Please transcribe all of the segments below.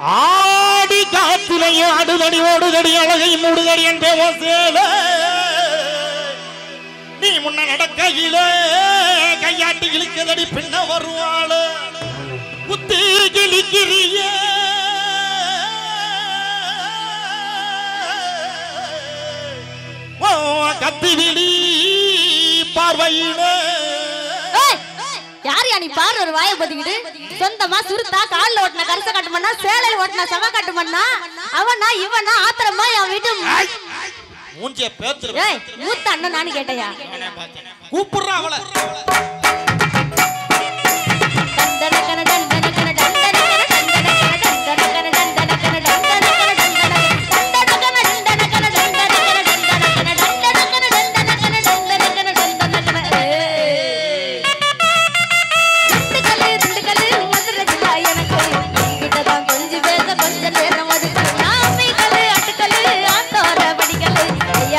ஆடி காத்திலே ஆடுதடி ஓடுதடி அழகை மூடுதடி என் சேல நீ முன்ன நடக்கையிலே கையாட்டி இழுக்கதடி பின்ன வருவாள். குத்தி கிழிக்கிறிய. கத்திவிழி பார்வையிலே. பாரு ஒரு வாயை பத்திக்கிட்டு. சொந்தமா சுருத்தா கால்ல ஓட்டின கரிச கட்டுமண்ணா சேலையில ஓட்டின செம கட்டுமண்ணா அவனா இவனா ஆத்திரமா என் வீட்டு மூஞ்சிய பேத்துறேன் மூத்த அண்ணன் நானு கேட்டையா கூப்பிடுறான் அவளை.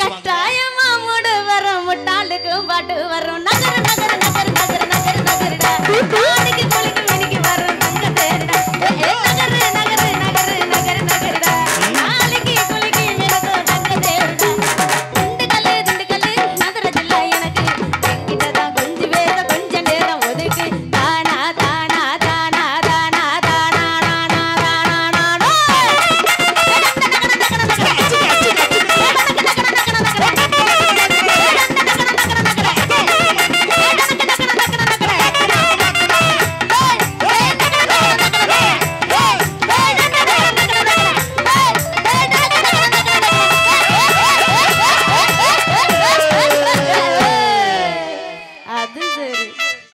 கட்டாயமா முடு வர முட்டாளுக்கு பாட்டு